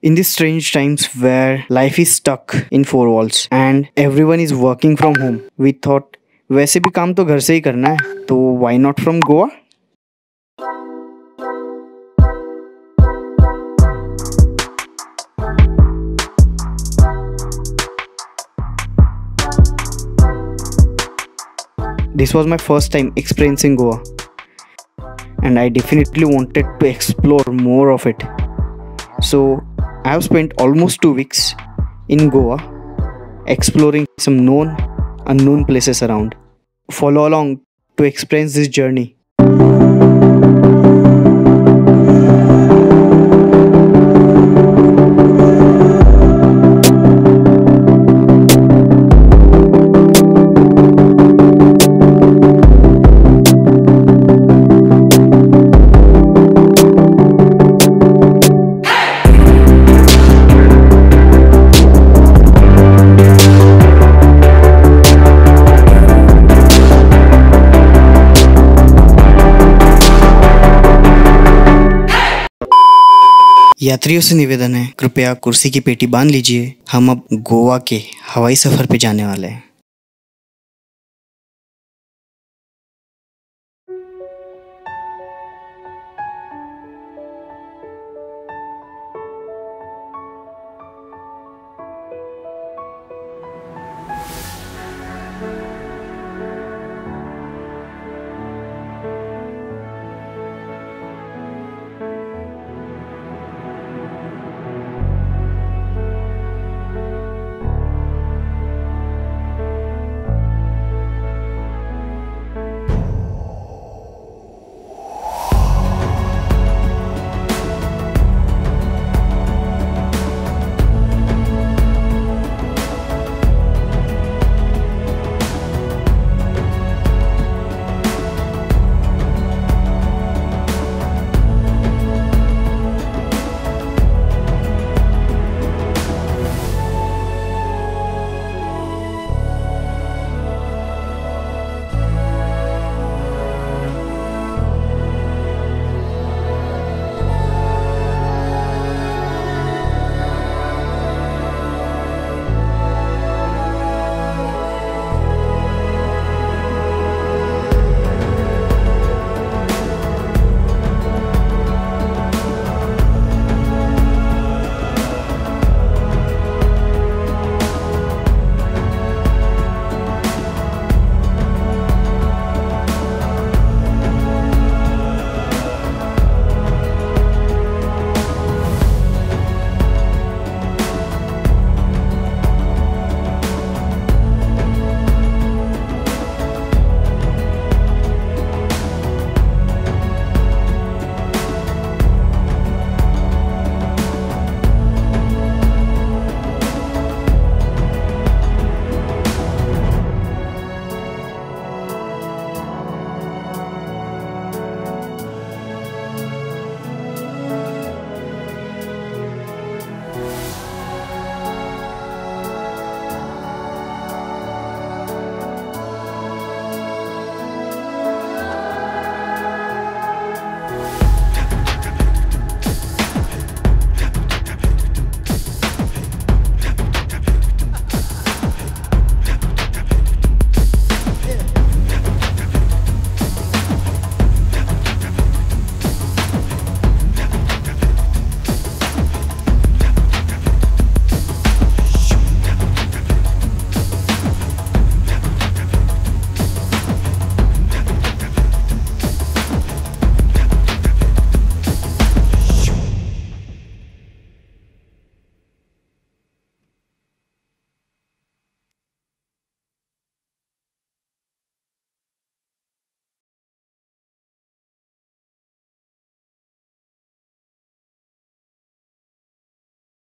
In these strange times where life is stuck in four walls and everyone is working from home, we thought वैसे भी काम तो घर से ही करना है तो why not from Goa? This was my first time experiencing Goa and I definitely wanted to explore more of it. So I have spent almost two weeks in Goa exploring some known, unknown places around. Follow along to experience this journey. यात्रियों से निवेदन है, कृपया कुर्सी की पेटी बाँध लीजिए। हम अब गोवा के हवाई सफ़र पे जाने वाले हैं।